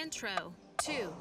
Intro, two.